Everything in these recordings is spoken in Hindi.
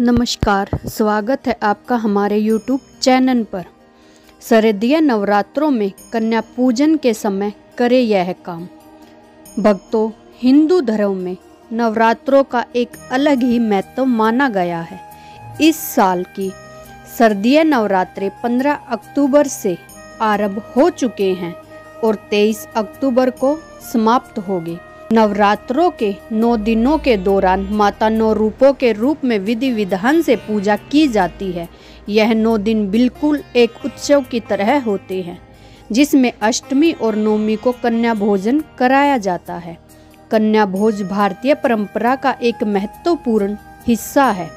नमस्कार, स्वागत है आपका हमारे YouTube चैनल पर। शरदीय नवरात्रों में कन्या पूजन के समय करे यह काम। भक्तों, हिंदू धर्म में नवरात्रों का एक अलग ही महत्व माना गया है। इस साल की शरदीय नवरात्रे 15 अक्टूबर से आरंभ हो चुके हैं और 23 अक्टूबर को समाप्त होगी। नवरात्रों के नौ दिनों के दौरान माता नौ रूपों के रूप में विधि विधान से पूजा की जाती है। यह नौ दिन बिल्कुल एक उत्सव की तरह होते हैं, जिसमें अष्टमी और नवमी को कन्या भोजन कराया जाता है। कन्या भोज भारतीय परंपरा का एक महत्वपूर्ण हिस्सा है।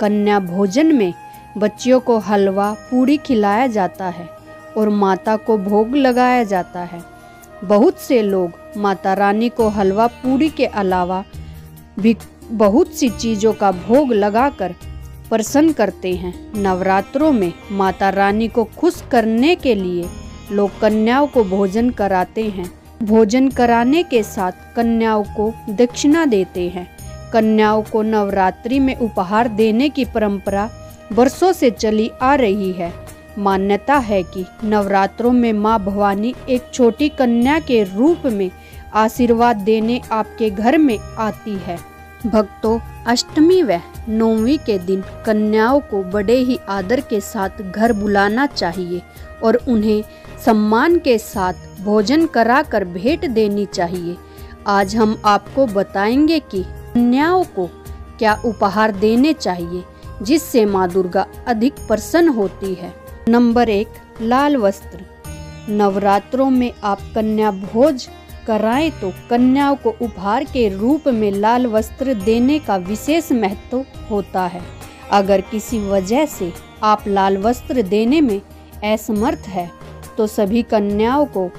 कन्या भोजन में बच्चियों को हलवा, पूड़ी खिलाया जाता है और माता को भोग लगाया जाता है। बहुत से लोग माता रानी को हलवा पूरी के अलावा भी बहुत सी चीज़ों का भोग लगाकर प्रसन्न करते हैं। नवरात्रों में माता रानी को खुश करने के लिए लोग कन्याओं को भोजन कराते हैं। भोजन कराने के साथ कन्याओं को दक्षिणा देते हैं। कन्याओं को नवरात्रि में उपहार देने की परंपरा वर्षों से चली आ रही है। मान्यता है कि नवरात्रों में माँ भवानी एक छोटी कन्या के रूप में आशीर्वाद देने आपके घर में आती है। भक्तों, अष्टमी व नौवीं के दिन कन्याओं को बड़े ही आदर के साथ घर बुलाना चाहिए और उन्हें सम्मान के साथ भोजन कराकर भेंट देनी चाहिए। आज हम आपको बताएँगे कि कन्याओं को क्या उपहार देने चाहिए, जिससे माँ दुर्गा अधिक प्रसन्न होती है। नंबर एक, लाल वस्त्र। नवरात्रों में आप कन्या भोज कराएँ तो कन्याओं को उपहार के रूप में लाल वस्त्र देने का विशेष महत्व होता है। अगर किसी वजह से आप लाल वस्त्र देने में असमर्थ है तो सभी कन्याओं को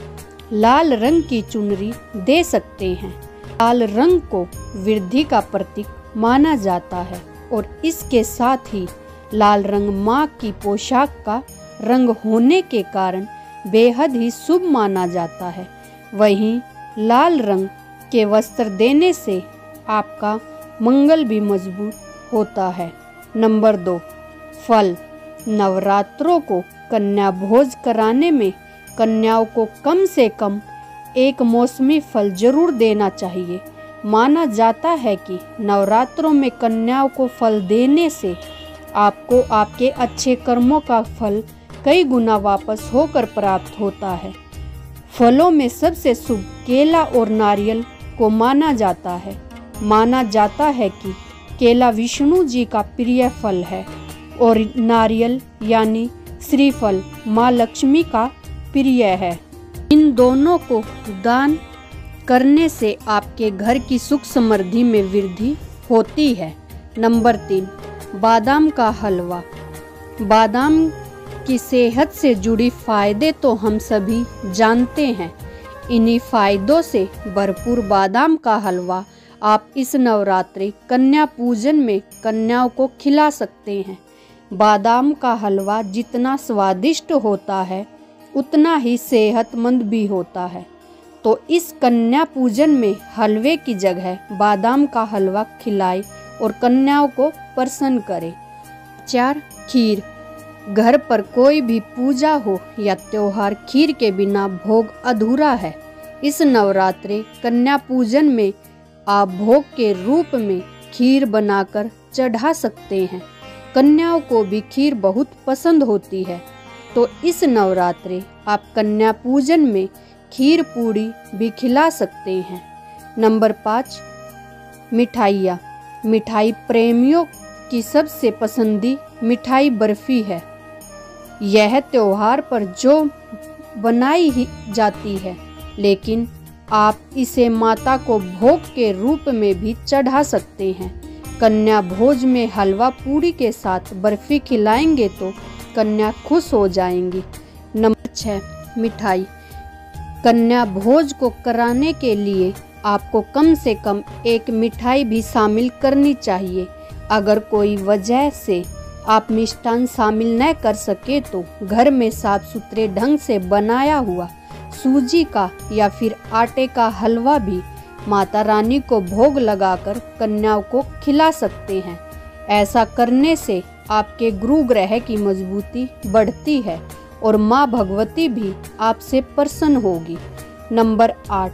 लाल रंग की चुनरी दे सकते हैं। लाल रंग को वृद्धि का प्रतीक माना जाता है और इसके साथ ही लाल रंग माँ की पोशाक का रंग होने के कारण बेहद ही शुभ माना जाता है। वहीं लाल रंग के वस्त्र देने से आपका मंगल भी मज़बूत होता है। नंबर दो, फल। नवरात्रों को कन्या भोज कराने में कन्याओं को कम से कम एक मौसमी फल ज़रूर देना चाहिए। माना जाता है कि नवरात्रों में कन्याओं को फल देने से आपको आपके अच्छे कर्मों का फल कई गुना वापस होकर प्राप्त होता है। फलों में सबसे शुभ केला और नारियल को माना जाता है। माना जाता है कि केला विष्णु जी का प्रिय फल है और नारियल यानी श्रीफल माँ लक्ष्मी का प्रिय है। इन दोनों को दान करने से आपके घर की सुख समृद्धि में वृद्धि होती है। नंबर तीन, बादाम का हलवा। बादाम की सेहत से जुड़ी फ़ायदे तो हम सभी जानते हैं। इन्हीं फायदों से भरपूर बादाम का हलवा आप इस नवरात्रि कन्या पूजन में कन्याओं को खिला सकते हैं। बादाम का हलवा जितना स्वादिष्ट होता है, उतना ही सेहतमंद भी होता है। तो इस कन्या पूजन में हलवे की जगह बादाम का हलवा खिलाए और कन्याओं को प्रसन्न करें। चार, खीर। घर पर कोई भी पूजा हो या त्योहार खीर के बिना भोग अधूरा है। इस नवरात्रि कन्या पूजन में आप भोग के रूप में खीर बनाकर चढ़ा सकते हैं। कन्याओं को भी खीर बहुत पसंद होती है। तो इस नवरात्रि आप कन्या पूजन में खीर पूड़ी भी खिला सकते हैं। नंबर पाँच, मिठाइयाँ। मिठाई प्रेमियों की सबसे पसंदी मिठाई बर्फ़ी है। यह त्योहार पर जो बनाई ही जाती है, लेकिन आप इसे माता को भोग के रूप में भी चढ़ा सकते हैं। कन्या भोज में हलवा पूरी के साथ बर्फ़ी खिलाएँगे तो कन्या खुश हो जाएँगी। नंबर छः मिठाई। कन्या भोज को कराने के लिए आपको कम से कम एक मिठाई भी शामिल करनी चाहिए। अगर कोई वजह से आप मिष्ठान शामिल न कर सके तो घर में साफ़ सुथरे ढंग से बनाया हुआ सूजी का या फिर आटे का हलवा भी माता रानी को भोग लगाकर कन्याओं को खिला सकते हैं। ऐसा करने से आपके गुरु ग्रह की मजबूती बढ़ती है और माँ भगवती भी आपसे प्रसन्न होगी। नंबर आठ,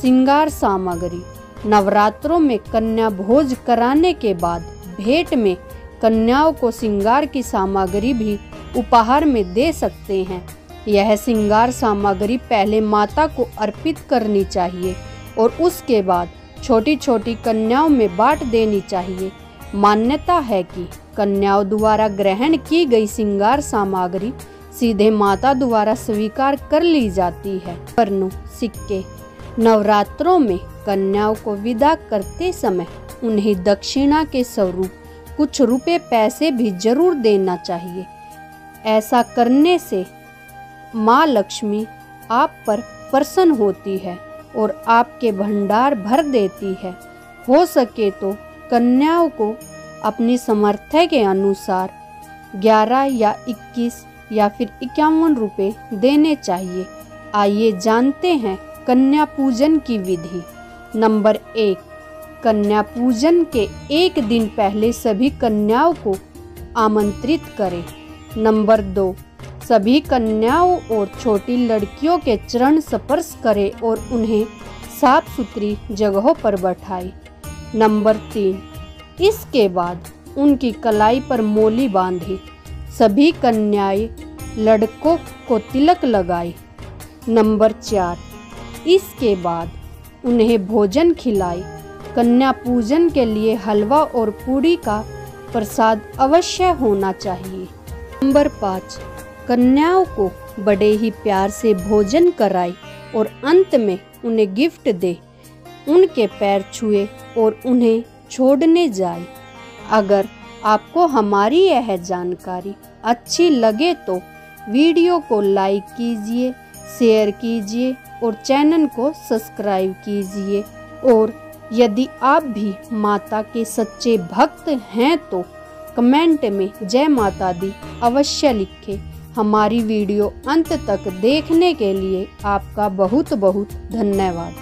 श्रृंगार सामग्री। नवरात्रों में कन्या भोज कराने के बाद भेंट में कन्याओं को श्रृंगार की सामग्री भी उपहार में दे सकते हैं। यह श्रृंगार सामग्री पहले माता को अर्पित करनी चाहिए और उसके बाद छोटी छोटी कन्याओं में बांट देनी चाहिए। मान्यता है कि कन्याओं द्वारा ग्रहण की गई श्रृंगार सामग्री सीधे माता द्वारा स्वीकार कर ली जाती है। परनु सिक्के, नवरात्रों में कन्याओं को विदा करते समय उन्हें दक्षिणा के स्वरूप कुछ रुपए पैसे भी ज़रूर देना चाहिए। ऐसा करने से माँ लक्ष्मी आप पर प्रसन्न होती है और आपके भंडार भर देती है। हो सके तो कन्याओं को अपनी समर्थ्य के अनुसार 11 या 21 या फिर इक्यावन रुपये देने चाहिए। आइए जानते हैं कन्या पूजन की विधि। नंबर एक कन्या पूजन के एक दिन पहले सभी कन्याओं को आमंत्रित करें। नंबर दो, सभी कन्याओं और छोटी लड़कियों के चरण स्पर्श करें और उन्हें साफ़ सुथरी जगहों पर बैठाएँ। नंबर तीन, इसके बाद उनकी कलाई पर मोली बांधी। सभी कन्याएँ लड़कों को तिलक लगाए। नंबर चार, इसके बाद उन्हें भोजन खिलाए। कन्या पूजन के लिए हलवा और पूड़ी का प्रसाद अवश्य होना चाहिए। नंबर पाँच, कन्याओं को बड़े ही प्यार से भोजन कराए और अंत में उन्हें गिफ्ट दे। उनके पैर छुए और उन्हें छोड़ने जाए। अगर आपको हमारी यह जानकारी अच्छी लगे तो वीडियो को लाइक कीजिए, शेयर कीजिए और चैनल को सब्सक्राइब कीजिए और यदि आप भी माता के सच्चे भक्त हैं तो कमेंट में जय माता दी अवश्य लिखें। हमारी वीडियो अंत तक देखने के लिए आपका बहुत बहुत धन्यवाद।